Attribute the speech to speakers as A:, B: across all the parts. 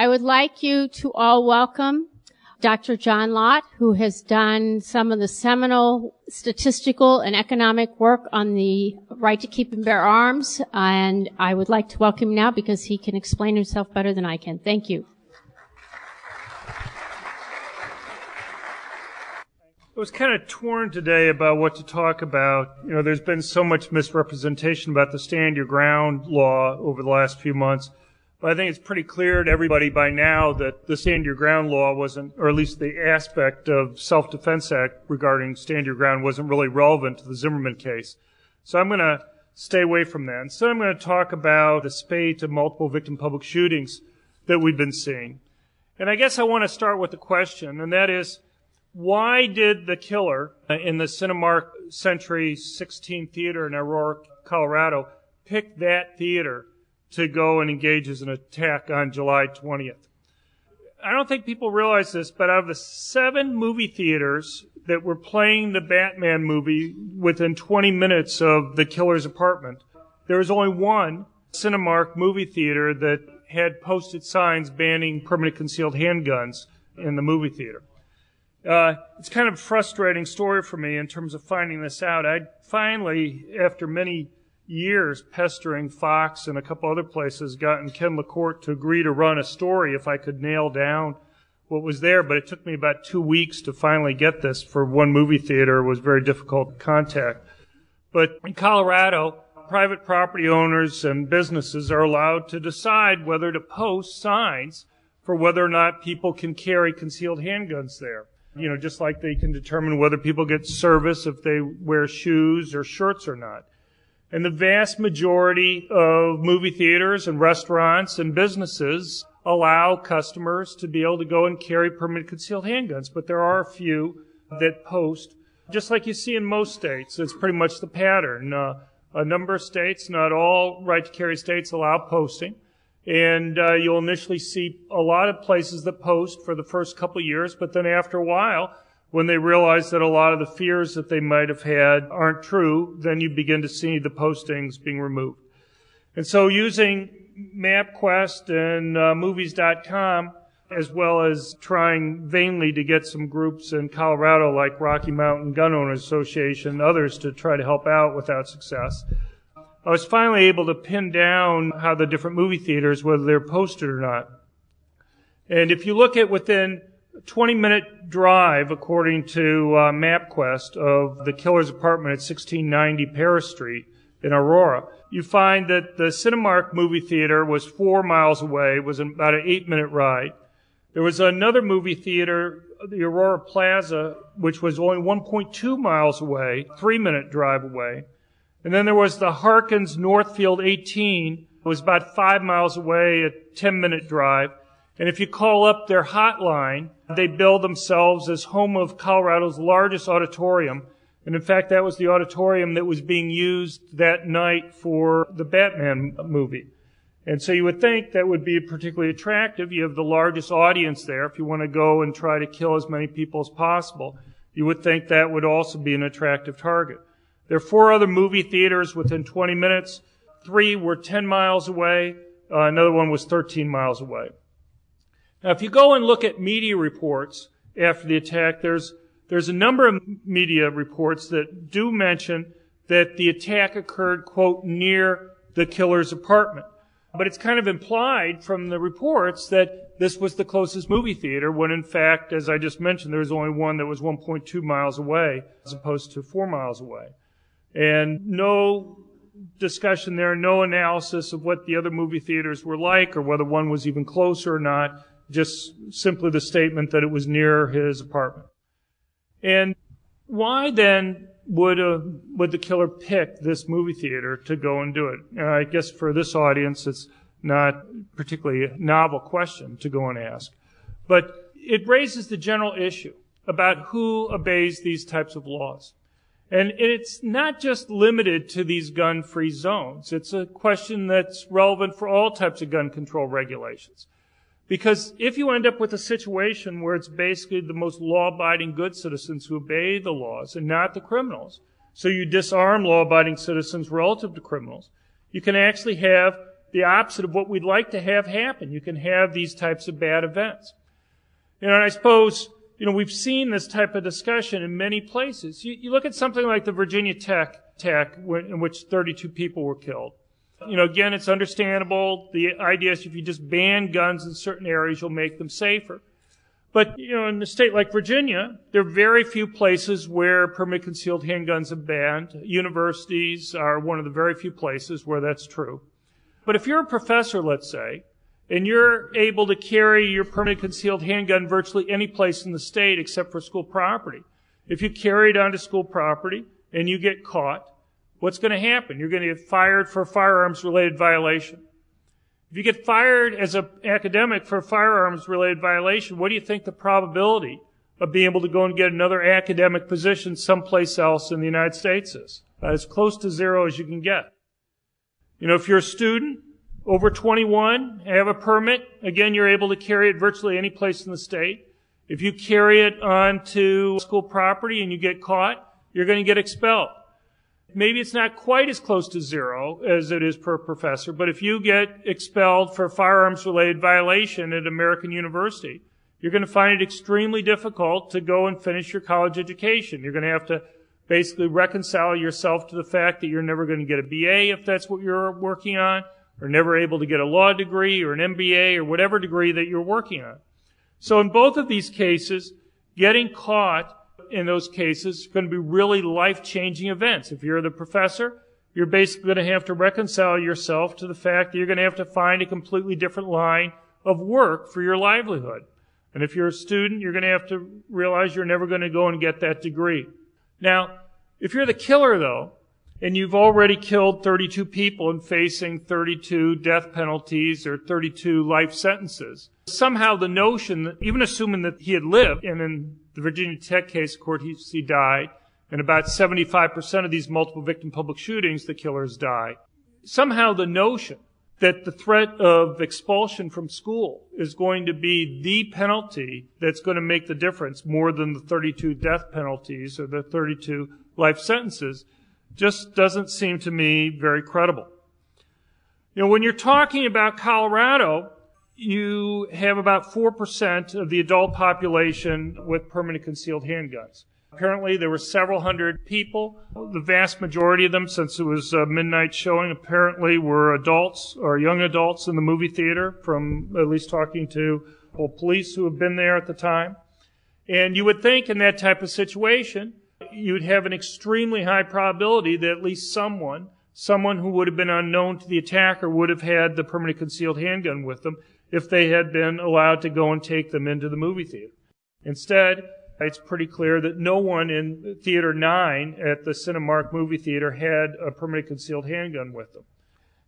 A: I would like you to all welcome Dr. John Lott, who has done some of the seminal statistical and economic work on the right to keep and bear arms. And I would like to welcome him now because he can explain himself better than I can. Thank you.
B: I was kind of torn today about what to talk about. You know, there's been so much misrepresentation about the stand your ground law over the last few months. But I think it's pretty clear to everybody by now that the stand your ground law wasn't, or at least the aspect of self-defense act regarding stand your ground wasn't really relevant to the Zimmerman case. So I'm going to stay away from that. Instead, I'm going to talk about the spate of multiple victim public shootings that we've been seeing. And I guess I want to start with a question, and that is, why did the killer uh, in the Cinemark Century 16 Theater in Aurora, Colorado, pick that theater to go and engage as an attack on July 20th. I don't think people realize this, but out of the seven movie theaters that were playing the Batman movie within 20 minutes of the killer's apartment, there was only one Cinemark movie theater that had posted signs banning permanent concealed handguns in the movie theater. Uh, it's kind of a frustrating story for me in terms of finding this out. I finally, after many years pestering Fox and a couple other places, gotten Ken LaCorte to agree to run a story if I could nail down what was there. But it took me about two weeks to finally get this for one movie theater. It was very difficult to contact. But in Colorado, private property owners and businesses are allowed to decide whether to post signs for whether or not people can carry concealed handguns there. You know, just like they can determine whether people get service if they wear shoes or shirts or not. And the vast majority of movie theaters and restaurants and businesses allow customers to be able to go and carry permanent concealed handguns. But there are a few that post, just like you see in most states. It's pretty much the pattern. Uh, a number of states, not all right to carry states, allow posting. And uh, you'll initially see a lot of places that post for the first couple years, but then after a while, when they realize that a lot of the fears that they might have had aren't true, then you begin to see the postings being removed. And so using MapQuest and uh, Movies.com, as well as trying vainly to get some groups in Colorado like Rocky Mountain Gun Owners Association and others to try to help out without success, I was finally able to pin down how the different movie theaters, whether they're posted or not. And if you look at within 20 minute drive, according to uh, MapQuest, of the killer's apartment at 1690 Paris Street in Aurora. You find that the Cinemark movie theater was four miles away, was about an eight minute ride. There was another movie theater, the Aurora Plaza, which was only 1.2 miles away, three minute drive away. And then there was the Harkins Northfield 18, it was about five miles away, a 10 minute drive. And if you call up their hotline, they bill themselves as home of Colorado's largest auditorium. And in fact, that was the auditorium that was being used that night for the Batman movie. And so you would think that would be particularly attractive. You have the largest audience there. If you want to go and try to kill as many people as possible, you would think that would also be an attractive target. There are four other movie theaters within 20 minutes. Three were 10 miles away. Uh, another one was 13 miles away. Now, if you go and look at media reports after the attack, there's, there's a number of media reports that do mention that the attack occurred, quote, near the killer's apartment. But it's kind of implied from the reports that this was the closest movie theater when in fact, as I just mentioned, there was only one that was 1.2 miles away as opposed to four miles away. And no discussion there, no analysis of what the other movie theaters were like or whether one was even closer or not just simply the statement that it was near his apartment. And why then would a, would the killer pick this movie theater to go and do it? And I guess for this audience, it's not particularly a novel question to go and ask. But it raises the general issue about who obeys these types of laws. And it's not just limited to these gun-free zones. It's a question that's relevant for all types of gun control regulations. Because if you end up with a situation where it's basically the most law-abiding good citizens who obey the laws and not the criminals, so you disarm law-abiding citizens relative to criminals, you can actually have the opposite of what we'd like to have happen. You can have these types of bad events. And I suppose, you know, we've seen this type of discussion in many places. You, you look at something like the Virginia Tech attack in which 32 people were killed. You know, again, it's understandable. The idea is if you just ban guns in certain areas, you'll make them safer. But, you know, in a state like Virginia, there are very few places where permanent concealed handguns are banned. Universities are one of the very few places where that's true. But if you're a professor, let's say, and you're able to carry your permanent concealed handgun virtually any place in the state except for school property, if you carry it onto school property and you get caught, what's going to happen? You're going to get fired for firearms related violation. If you get fired as an academic for firearms related violation, what do you think the probability of being able to go and get another academic position someplace else in the United States is? About As close to zero as you can get. You know, if you're a student over 21, have a permit, again, you're able to carry it virtually any place in the state. If you carry it onto school property and you get caught, you're going to get expelled. Maybe it's not quite as close to zero as it is per professor, but if you get expelled for firearms related violation at American University, you're going to find it extremely difficult to go and finish your college education. You're going to have to basically reconcile yourself to the fact that you're never going to get a BA if that's what you're working on, or never able to get a law degree or an MBA or whatever degree that you're working on. So in both of these cases, getting caught in those cases going to be really life-changing events. If you're the professor, you're basically going to have to reconcile yourself to the fact that you're going to have to find a completely different line of work for your livelihood. And if you're a student, you're going to have to realize you're never going to go and get that degree. Now, if you're the killer though, and you've already killed 32 people and facing 32 death penalties or 32 life sentences, somehow the notion that, even assuming that he had lived, and in the Virginia Tech case, course, died, and about 75% of these multiple victim public shootings, the killers die. Somehow the notion that the threat of expulsion from school is going to be the penalty that's going to make the difference more than the 32 death penalties or the 32 life sentences just doesn't seem to me very credible. You know, when you're talking about Colorado, you have about 4% of the adult population with permanent concealed handguns. Apparently, there were several hundred people. The vast majority of them, since it was a midnight showing, apparently were adults or young adults in the movie theater, from at least talking to police who have been there at the time. And you would think in that type of situation, you would have an extremely high probability that at least someone, someone who would have been unknown to the attacker, would have had the permanent concealed handgun with them if they had been allowed to go and take them into the movie theater. Instead, it's pretty clear that no one in Theater 9 at the Cinemark movie theater had a permanent concealed handgun with them.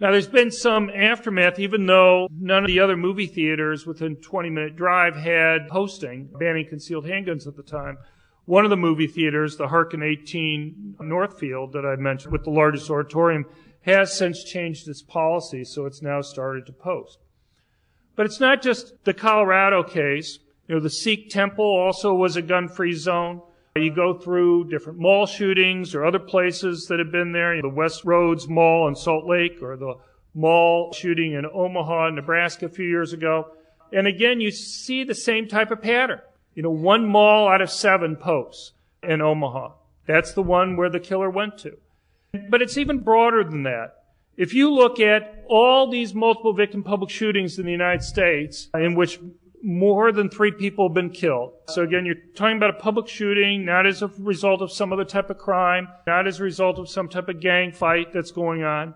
B: Now, there's been some aftermath, even though none of the other movie theaters within 20 minute drive had posting banning concealed handguns at the time. One of the movie theaters, the Harkin 18 Northfield that I mentioned with the largest auditorium, has since changed its policy, so it's now started to post. But it's not just the Colorado case. You know, the Sikh temple also was a gun-free zone. You go through different mall shootings or other places that have been there. The West Roads Mall in Salt Lake or the mall shooting in Omaha, Nebraska a few years ago. And again, you see the same type of pattern. You know, one mall out of seven posts in Omaha. That's the one where the killer went to. But it's even broader than that. If you look at all these multiple victim public shootings in the United States in which more than three people have been killed. So again, you're talking about a public shooting, not as a result of some other type of crime, not as a result of some type of gang fight that's going on,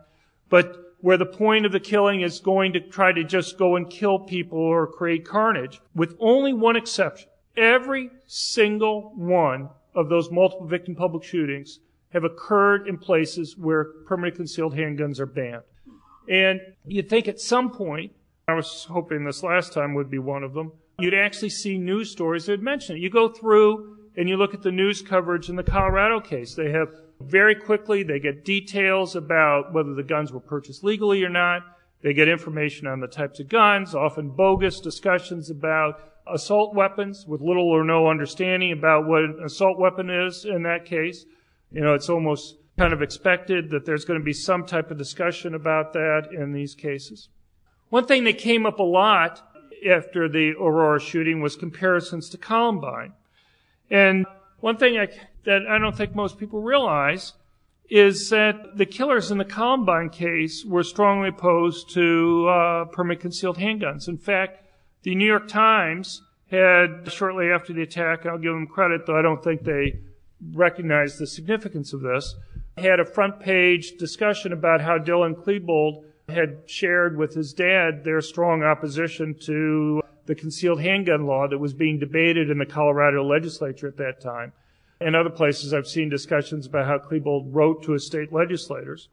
B: but where the point of the killing is going to try to just go and kill people or create carnage, with only one exception. Every single one of those multiple victim public shootings have occurred in places where permanent concealed handguns are banned. And you'd think at some point, I was hoping this last time would be one of them, you'd actually see news stories that mention it. You go through and you look at the news coverage in the Colorado case. They have very quickly, they get details about whether the guns were purchased legally or not. They get information on the types of guns, often bogus discussions about assault weapons with little or no understanding about what an assault weapon is in that case. You know, it's almost kind of expected that there's going to be some type of discussion about that in these cases. One thing that came up a lot after the Aurora shooting was comparisons to Columbine. And one thing I, that I don't think most people realize is that the killers in the Columbine case were strongly opposed to uh, permit concealed handguns. In fact, the New York Times had, shortly after the attack, I'll give them credit, though I don't think they recognized the significance of this, had a front page discussion about how Dylan Klebold had shared with his dad their strong opposition to the concealed handgun law that was being debated in the Colorado legislature at that time. And other places I've seen discussions about how Klebold wrote to his state legislators.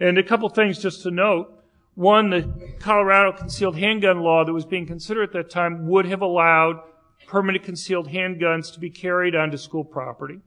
B: And a couple things just to note. One, the Colorado concealed handgun law that was being considered at that time would have allowed permanent concealed handguns to be carried onto school property.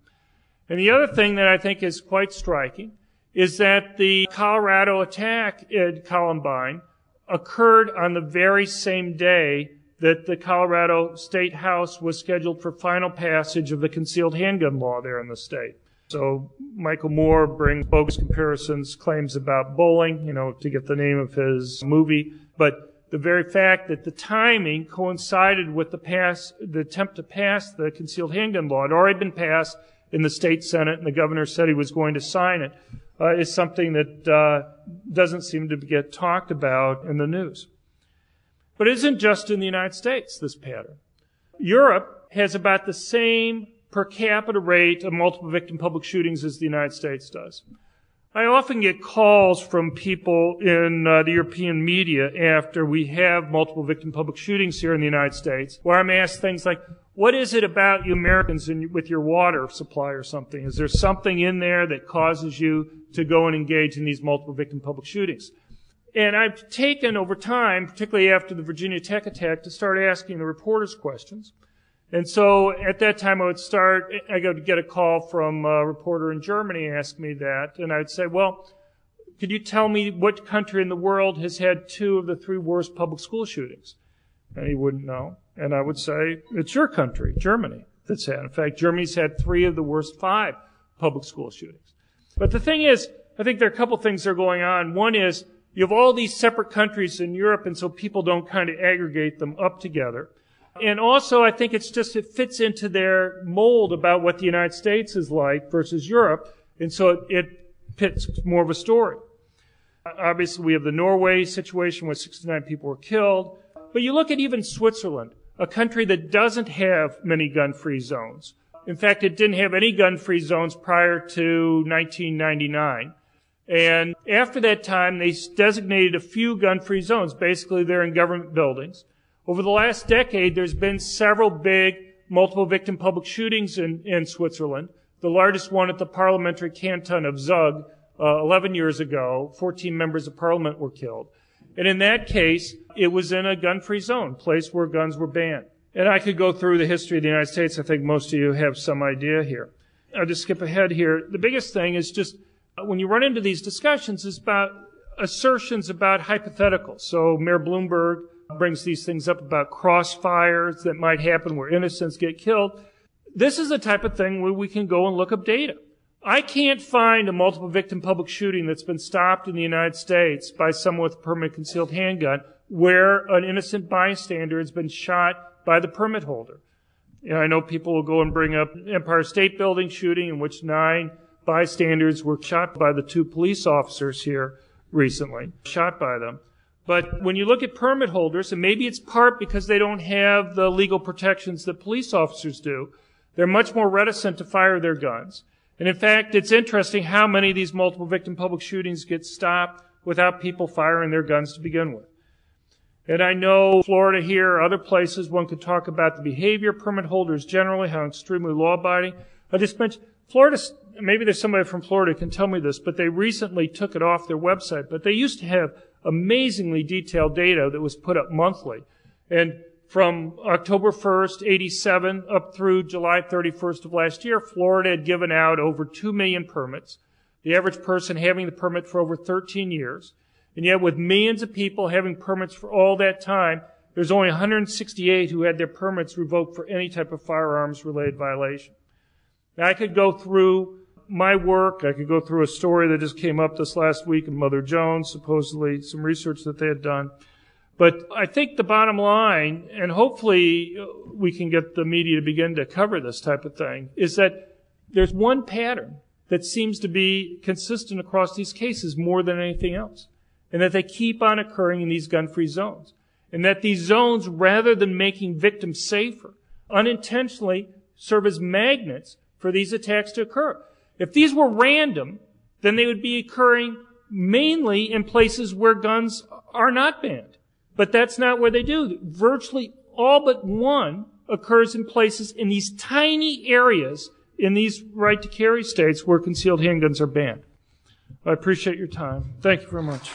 B: And the other thing that I think is quite striking is that the Colorado attack at Columbine occurred on the very same day that the Colorado State House was scheduled for final passage of the concealed handgun law there in the state. So Michael Moore brings bogus comparisons, claims about bowling, you know, to get the name of his movie. But the very fact that the timing coincided with the pass, the attempt to pass the concealed handgun law had already been passed in the state senate, and the governor said he was going to sign it, uh, is something that uh, doesn't seem to get talked about in the news. But it isn't just in the United States, this pattern. Europe has about the same per capita rate of multiple victim public shootings as the United States does. I often get calls from people in uh, the European media after we have multiple victim public shootings here in the United States, where I'm asked things like, what is it about you Americans in, with your water supply or something? Is there something in there that causes you to go and engage in these multiple victim public shootings? And I've taken over time, particularly after the Virginia Tech attack, to start asking the reporters questions. And so at that time I would start, I would get a call from a reporter in Germany ask me that, and I'd say, well, could you tell me what country in the world has had two of the three worst public school shootings? And he wouldn't know. And I would say, it's your country, Germany, that's had. In fact, Germany's had three of the worst five public school shootings. But the thing is, I think there are a couple things that are going on. One is, you have all these separate countries in Europe, and so people don't kind of aggregate them up together. And also, I think it's just, it fits into their mold about what the United States is like versus Europe, and so it, it more of a story. Obviously, we have the Norway situation where 69 people were killed. But you look at even Switzerland a country that doesn't have many gun-free zones. In fact, it didn't have any gun-free zones prior to 1999. And after that time, they designated a few gun-free zones. Basically, they're in government buildings. Over the last decade, there's been several big multiple victim public shootings in, in Switzerland. The largest one at the parliamentary canton of Zug, uh, 11 years ago. 14 members of parliament were killed. And in that case, it was in a gun-free zone, place where guns were banned. And I could go through the history of the United States. I think most of you have some idea here. I'll just skip ahead here. The biggest thing is just uh, when you run into these discussions is about assertions about hypotheticals. So Mayor Bloomberg brings these things up about crossfires that might happen where innocents get killed. This is the type of thing where we can go and look up data. I can't find a multiple victim public shooting that's been stopped in the United States by someone with a permit concealed handgun where an innocent bystander has been shot by the permit holder. You know, I know people will go and bring up Empire State Building shooting in which nine bystanders were shot by the two police officers here recently, shot by them. But when you look at permit holders, and maybe it's part because they don't have the legal protections that police officers do, they're much more reticent to fire their guns. And in fact, it's interesting how many of these multiple victim public shootings get stopped without people firing their guns to begin with. And I know Florida here, other places, one could talk about the behavior of permit holders generally, how extremely law abiding. I just mentioned Florida, maybe there's somebody from Florida who can tell me this, but they recently took it off their website. But they used to have amazingly detailed data that was put up monthly. And from October 1st, 87 up through July 31st of last year, Florida had given out over 2 million permits. The average person having the permit for over 13 years. And yet with millions of people having permits for all that time, there's only 168 who had their permits revoked for any type of firearms related violation. Now I could go through my work. I could go through a story that just came up this last week in Mother Jones, supposedly some research that they had done. But I think the bottom line, and hopefully we can get the media to begin to cover this type of thing, is that there's one pattern that seems to be consistent across these cases more than anything else. And that they keep on occurring in these gun-free zones. And that these zones, rather than making victims safer, unintentionally serve as magnets for these attacks to occur. If these were random, then they would be occurring mainly in places where guns are not banned. But that's not where they do. Virtually all but one occurs in places in these tiny areas in these right to carry states where concealed handguns are banned. I appreciate your time. Thank you very much.